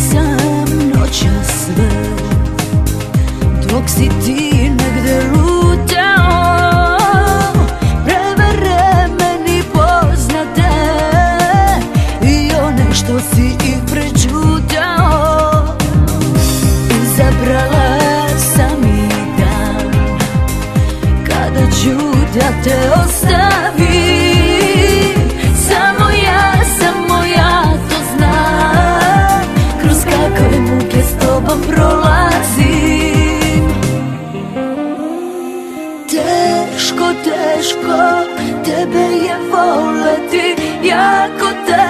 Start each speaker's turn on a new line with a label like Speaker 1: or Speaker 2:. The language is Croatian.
Speaker 1: sam noća sve. Dok si ti negde lutao Prevare meni poznate. I one što si ih prečutao. Zabrala sam i dan. Kada ću da te ostavim teško, teško tebe je voleti jako teško